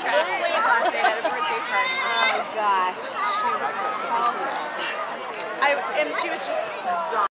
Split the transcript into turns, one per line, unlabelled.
Oh last night at a
gosh.
I, and she was just